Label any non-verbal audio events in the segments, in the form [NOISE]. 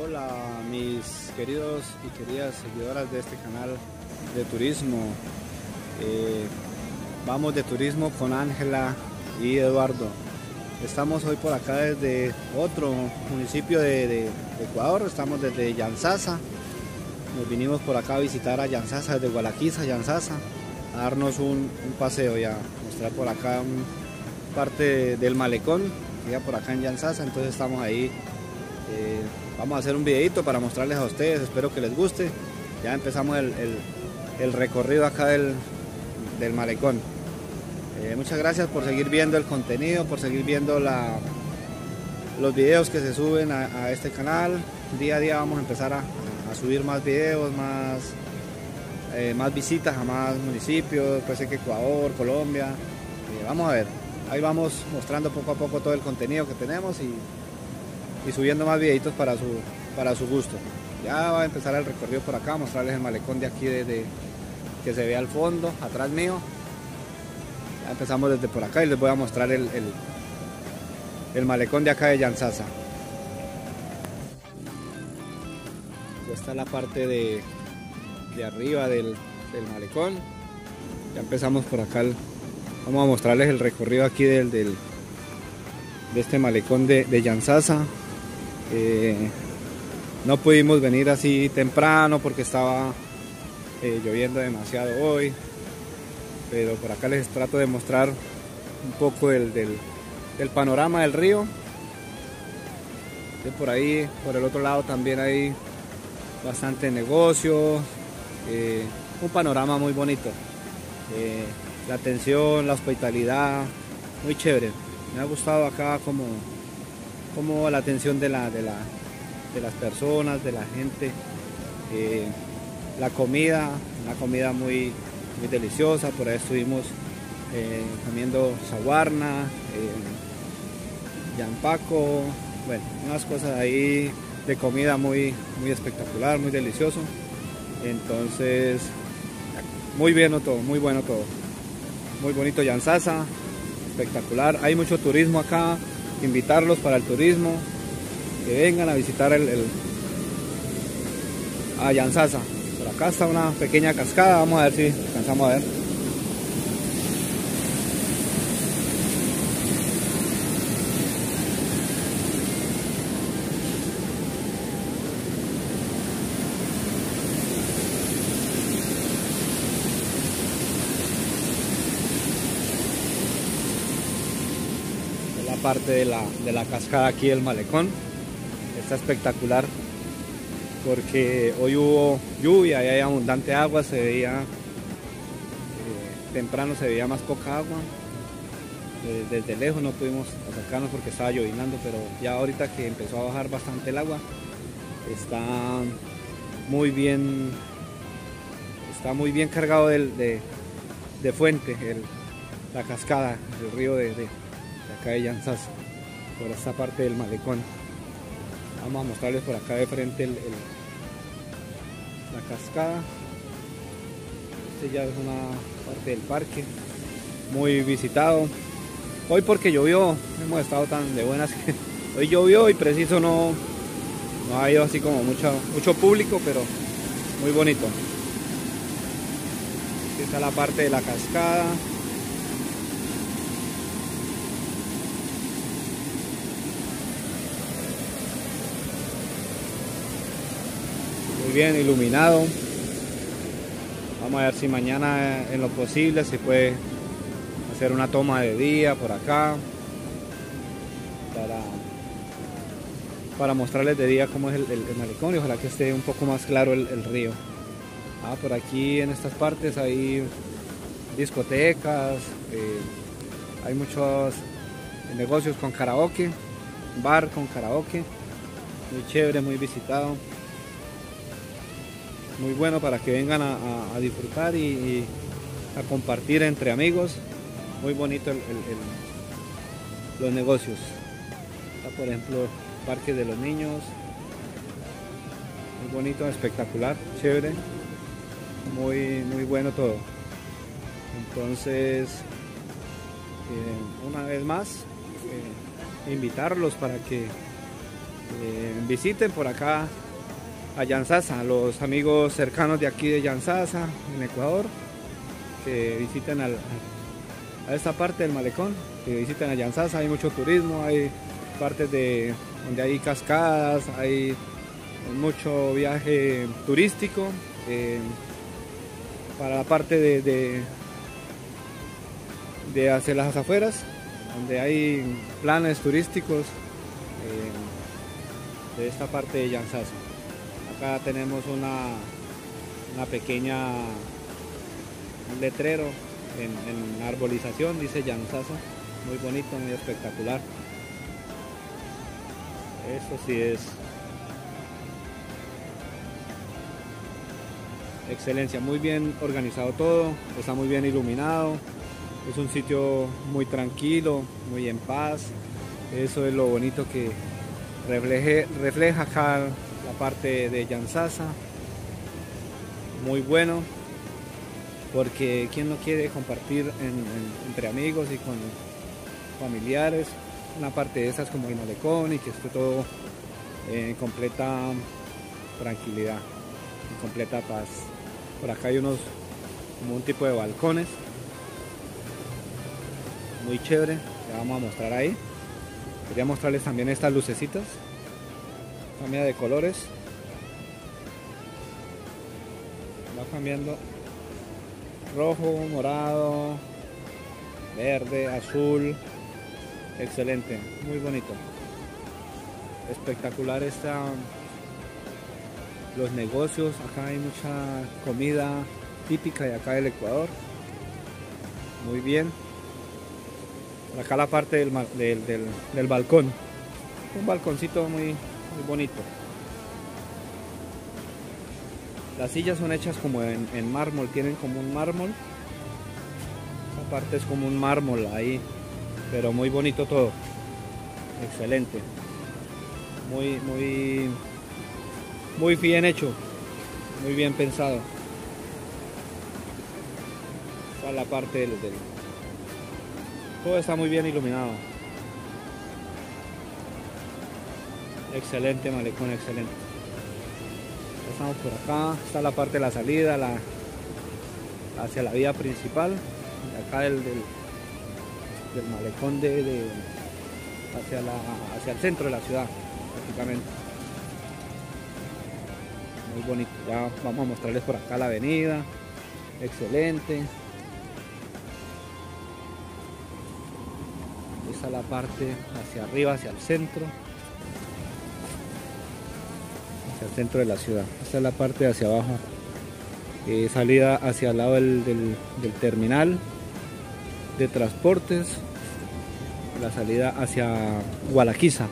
Hola mis queridos y queridas seguidoras de este canal de turismo. Eh, vamos de turismo con Ángela y Eduardo. Estamos hoy por acá desde otro municipio de, Ecuador, estamos desde Yansasa. Nos vinimos por acá a visitar a Yansasa, desde Gualaquiza, Yansasa, a darnos un, paseo y a mostrar por acá parte del malecón, ya por acá en Yansasa, entonces estamos ahí. Eh, vamos a hacer un videito para mostrarles a ustedes, espero que les guste. Ya empezamos el, recorrido acá del, del malecón. Eh, muchas gracias por seguir viendo el contenido, por seguir viendo la, los videos que se suben a, este canal. Día a día vamos a empezar a, subir más videos, más, eh, más visitas a más municipios, puede ser que Ecuador, Colombia. Eh, vamos a ver, ahí vamos mostrando poco a poco todo el contenido que tenemos y, subiendo más videitos para su, para su gusto. Ya va a empezar el recorrido por acá, mostrarles el malecón de aquí desde que se ve al fondo, atrás mío empezamos desde por acá y les voy a mostrar el, el, malecón de acá de Yansasa. Ya está la parte de, de arriba del, malecón. Ya empezamos por acá. vamos a mostrarles el recorrido aquí del, del de este malecón de, de. Eh, no pudimos venir así temprano porque estaba eh, lloviendo demasiado hoy pero por acá les trato de mostrar un poco del, panorama del río. por ahí, por el otro lado también hay bastante negocio, eh, un panorama muy bonito. La atención, la hospitalidad, muy chévere. Me ha gustado acá como, como la atención de, la, de, las personas, de la gente. Eh, la comida, una comida muy, muy deliciosa, por ahí estuvimos eh, comiendo saguarna, eh, yampaco, bueno, unas cosas ahí de comida muy, muy espectacular, muy delicioso. Entonces, muy bien todo, muy bueno todo. Muy bonito Yansasa, espectacular. Hay mucho turismo acá, invitarlos para el turismo, que vengan a visitar el, el a Yansasa acá está una pequeña cascada, vamos a ver si alcanzamos a ver. la parte de la, de la cascada aquí del malecón está espectacular porque hoy hubo lluvia y hay abundante agua, se veía eh, temprano se veía más poca agua. Eh, desde lejos no pudimos acercarnos porque estaba llovinando, pero ya ahorita que empezó a bajar bastante el agua, está muy bien, está muy bien cargado de, fuente, la cascada, el río de, acá de Yansas, por esta parte del malecón. Vamos a mostrarles por acá de frente la cascada. Este ya es una parte del parque, muy visitado. Hoy porque llovió, hemos estado tan de buenas que [LAUGHS] hoy llovió y preciso no, no ha ido así como mucho, mucho público, pero muy bonito. Aquí está la parte de la cascada. Bien iluminado. Vamos a ver si mañana en lo posible se puede hacer una toma de día por acá para, para mostrarles de día cómo es el, el, malecón y ojalá que esté un poco más claro el, río. Ah, por aquí en estas partes hay discotecas, eh, hay muchos negocios con karaoke, bar con karaoke, muy chévere, muy visitado muy bueno para que vengan a, disfrutar y, a compartir entre amigos. Muy bonito los negocios. Está por ejemplo Parque de los Niños. Muy bonito, espectacular, chévere. Muy, muy bueno todo. Entonces, eh, una vez más, eh, invitarlos para que Eh, visiten por acá a Yansasa, los amigos cercanos de aquí de Yansasa, en Ecuador, que visiten a esta parte del malecón, que visiten a Yansasa, hay mucho turismo, hay partes de donde hay cascadas, hay mucho viaje turístico. Eh, para la parte de, de, hacia las afueras, donde hay planes turísticos eh, de esta parte de Yansasa. Acá tenemos una, una pequeña letrero en, en arbolización, dice Yansasa, muy bonito, muy espectacular. Eso sí es excelencia, muy bien organizado todo, está muy bien iluminado, es un sitio muy tranquilo, muy en paz, eso es lo bonito que refleja acá la parte de Yansasa, muy bueno, porque quien no quiere compartir entre amigos y con familiares, una parte de esas como el malecón y que esté todo en completa tranquilidad, en completa paz. Por acá hay unos, como un tipo de balcones. Muy chévere, que vamos a mostrar ahí. Quería mostrarles también estas lucecitas. Cambia de colores. Va cambiando rojo, morado, verde, azul. Excelente, muy bonito. Espectacular esta los negocios, acá hay mucha comida típica de acá del Ecuador. Muy bien. Acá la parte del, del, balcón. Un balconcito muy, muy bonito. Las sillas son hechas como en, mármol, tienen como un mármol. Esta parte es como un mármol ahí, pero muy bonito todo. Excelente. Muy, muy muy bien hecho, muy bien pensado. Toda la parte del, Todo está muy bien iluminado. Excelente malecón, excelente. Pasamos por acá, está la parte de la salida, la, hacia la vía principal, acá del, del, malecón de, hacia, la, hacia el centro de la ciudad, prácticamente muy bonito. Ya vamos a mostrarles por acá la avenida. Excelente. Esa es la parte hacia arriba, hacia el centro. Hacia centro de la ciudad. Esta es la parte hacia abajo. Eh, salida hacia el lado del, del terminal de transportes. La salida hacia Gualaquiza.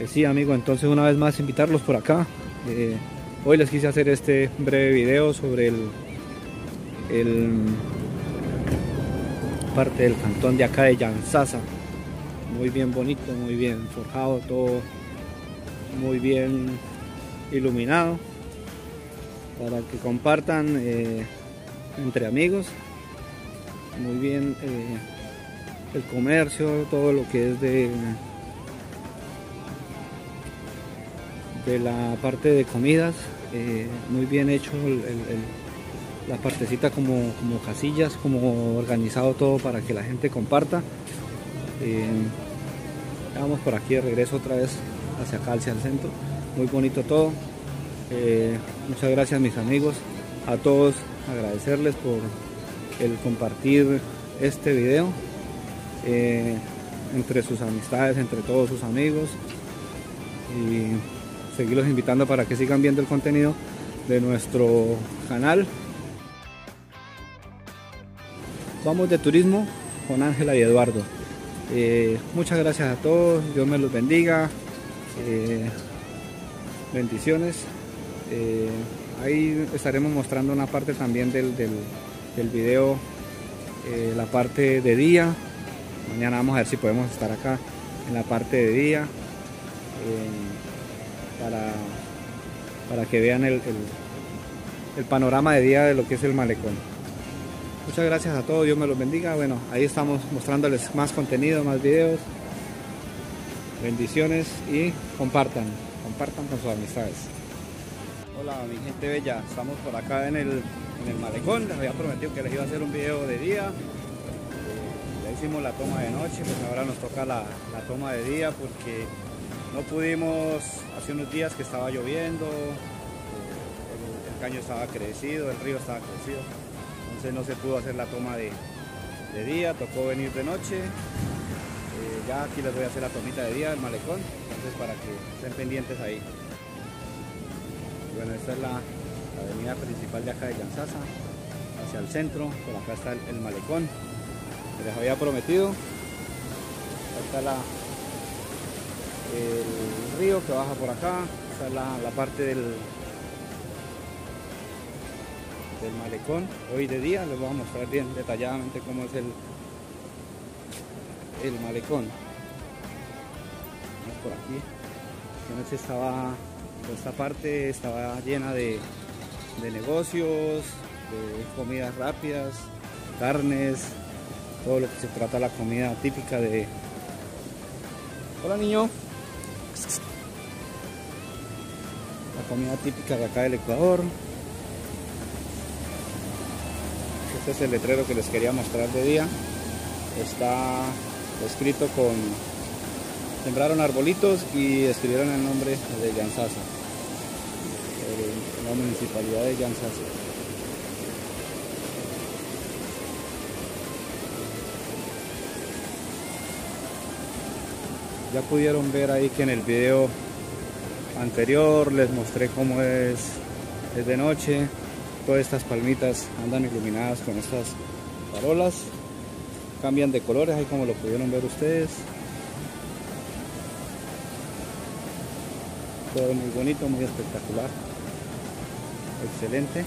Eh, sí, amigo, entonces una vez más invitarlos por acá. Eh, hoy les quise hacer este breve video sobre el, parte del cantón de acá de Yansasa. Muy bien bonito, muy bien forjado, todo muy bien iluminado para que compartan eh, entre amigos. Muy bien el comercio, todo lo que es de de la parte de comidas, eh, muy bien hecho la partecita como, como, casillas, como organizado todo para que la gente comparta. Eh, vamos por aquí de regreso otra vez hacia acá, hacia el centro. Muy bonito todo. Eh, muchas gracias mis amigos, a todos agradecerles por el compartir este video entre sus amistades, entre todos sus amigos. Y seguirlos invitando para que sigan viendo el contenido de nuestro canal. Vamos de turismo con Ángela y Eduardo. Eh, muchas gracias a todos, Dios me los bendiga. Eh, bendiciones. Eh, ahí estaremos mostrando una parte también del, del, video, la parte de día. Mañana vamos a ver si podemos estar acá en la parte de día para, para que vean el, el, panorama de día de lo que es el malecón. Muchas gracias a todos, Dios me los bendiga. Bueno, ahí estamos mostrándoles más contenido, más videos. Bendiciones y compartan, compartan con sus amistades. Hola mi gente bella, estamos por acá en el, en el malecón, les había prometido que les iba a hacer un video de día, ya hicimos la toma de noche, pues ahora nos toca la, la toma de día porque no pudimos, hace unos días que estaba lloviendo, el, caño estaba crecido, el río estaba crecido, no se pudo hacer la toma de, de día, tocó venir de noche. Eh, ya aquí les voy a hacer la tomita de día del malecón, entonces para que estén pendientes ahí. Bueno, esta es la, avenida principal de acá de Yansasa, hacia el centro, por acá está el, malecón, que les había prometido. Está la, el río que baja por acá, está la, la parte del, del malecón. Hoy de día les voy a mostrar bien detalladamente cómo es el, el malecón. Por aquí. Esta estaba, esta parte estaba llena de, de negocios, de comidas rápidas, carnes, todo lo que se trata la comida típica de... Hola niño. La comida típica de acá del Ecuador. Este es el letrero que les quería mostrar de día. Está escrito con... Sembraron arbolitos y escribieron el nombre de Yansasa. La municipalidad de Yansasa. Ya pudieron ver ahí que en el video anterior les mostré cómo es, es de noche todas estas palmitas andan iluminadas con estas farolas. Cambian de colores ahí como lo pudieron ver ustedes. Todo muy bonito muy espectacular. Excelente.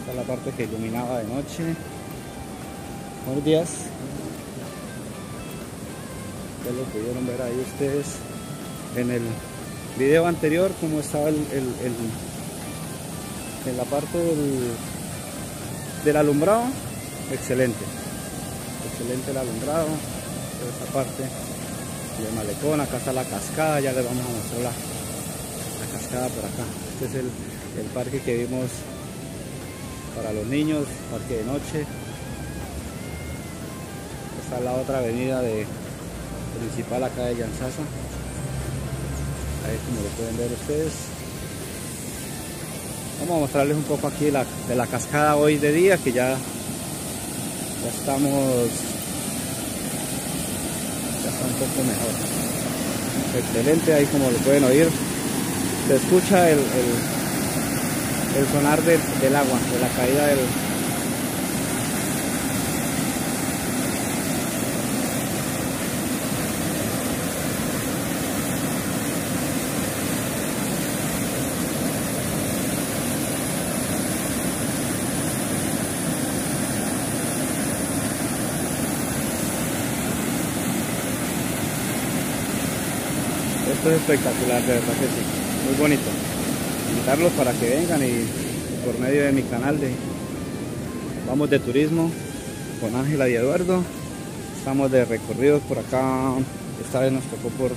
Esta es la parte que iluminaba de noche. Buenos días. Ya lo pudieron ver ahí ustedes en el video anterior como estaba el en la parte del, alumbrado, excelente. Excelente el alumbrado, esta parte del malecón, acá está la cascada, ya les vamos a mostrar la, la cascada por acá. Este es el, parque que vimos para los niños, parque de noche. Está la otra avenida de principal acá de Yansasa. Ahí como lo pueden ver ustedes. Vamos a mostrarles un poco aquí de la, cascada hoy de día, que ya, ya estamos, ya está un poco mejor. Excelente, ahí como lo pueden oír, se escucha el, el, sonar del, del agua, de la caída del, Espectacular, de verdad que sí. Muy bonito. Invitarlos para que vengan y por medio de mi canal de Vamos de Turismo con Ángela y Eduardo. Estamos de recorridos por acá. Esta vez nos tocó por,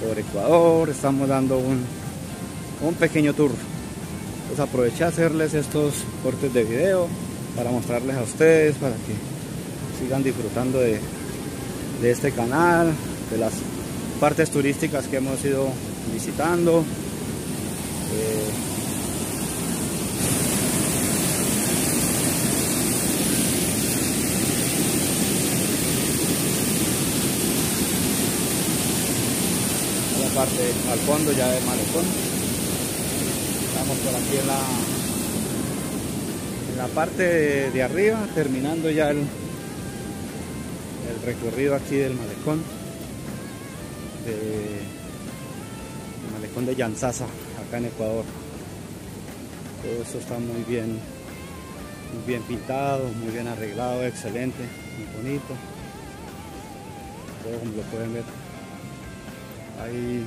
por Ecuador. Estamos dando un, un pequeño tour. Pues aproveché a hacerles estos cortes de video para mostrarles a ustedes, para que sigan disfrutando de, de este canal, de las partes turísticas que hemos ido visitando. Eh, la parte al fondo ya del malecón. Estamos por aquí en la, en la parte de, arriba, terminando ya el, el recorrido aquí del malecón de malecón de Yansasa, acá en Ecuador. Todo esto está muy bien, muy bien pintado, muy bien arreglado, excelente, muy bonito. Todo como lo pueden ver. Hay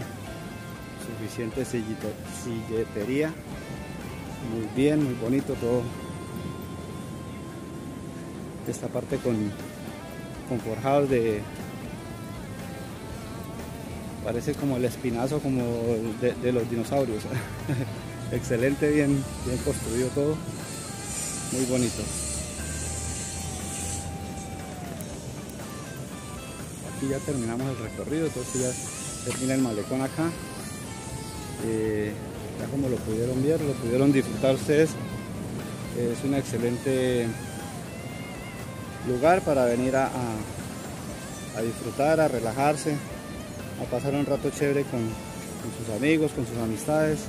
suficiente silletería, muy bien, muy bonito todo. Esta parte con, con de Parece como el espinazo como de, los dinosaurios. [LAUGHS] Excelente, bien, bien construido todo. Muy bonito. Aquí ya terminamos el recorrido, entonces ya termina el malecón acá. Eh, ya como lo pudieron ver, lo pudieron disfrutar ustedes. Es un excelente lugar para venir a, a, disfrutar, a relajarse, a pasar un rato chévere con, sus amigos, con sus amistades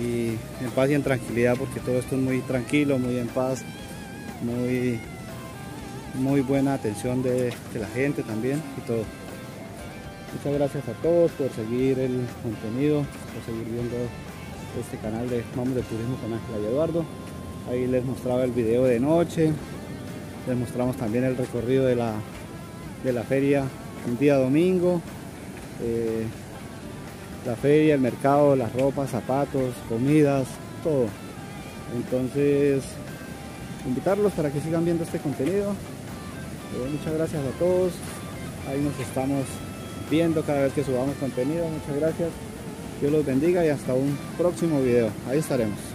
y en paz y en tranquilidad porque todo esto es muy tranquilo, muy en paz, muy, muy buena atención de, de la gente también y todo. Muchas gracias a todos por seguir el contenido, por seguir viendo este canal de Vamos de Turismo con Ángela y Eduardo. Ahí les mostraba el video de noche, les mostramos también el recorrido de la, de la feria un día domingo. Eh, la feria, el mercado, las ropas, zapatos, comidas, todo. Entonces, invitarlos para que sigan viendo este contenido. Eh, muchas gracias a todos. Ahí nos estamos viendo cada vez que subamos contenido. Muchas gracias. Dios los bendiga y hasta un próximo video. Ahí estaremos.